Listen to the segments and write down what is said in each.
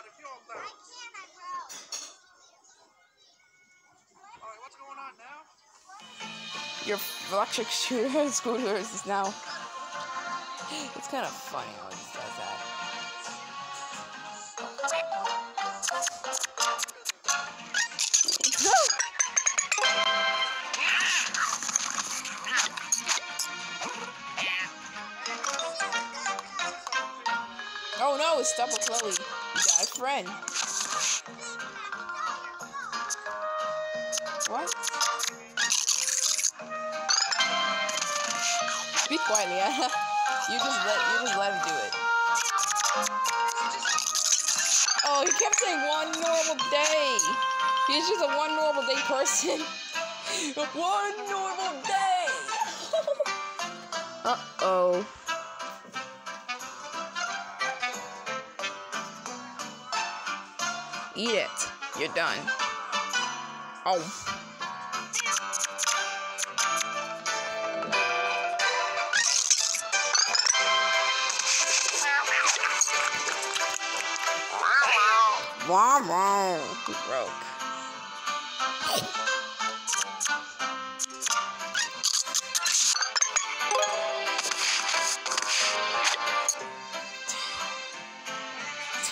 out of your I mouth. can't, I broke. All right, what's going on now? Your electric shooter scooter is now. It's kind of funny how it just does that. Oh no, it's double Chloe. You got a friend. What? Be quiet, Leanna. You just let you just let him do it. Oh, he kept saying one normal day. He's just a one normal day person. one normal day. uh oh. Eat it. You're done. Oh. Wow, wow. Broke.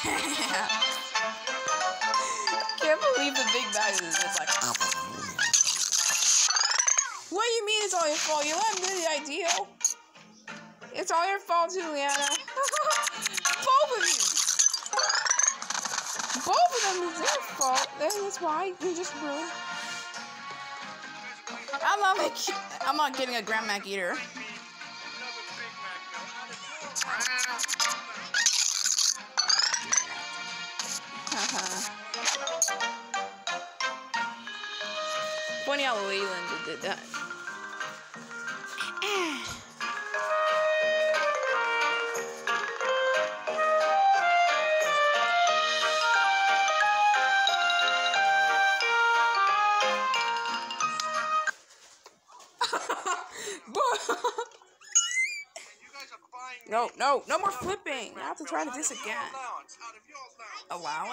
The big bag is just like. What do you mean it's all your fault? You let him do the ideal. It's all your fault too, Liana. Both of you. Both of them is their fault. That's why you just ruined. I'm not making. I'm not getting a Grand Mac eater. Funny how Leland did that. You guys are buying no, no, no more flipping. I have to try this again. allowance out of your mouth. Allowance?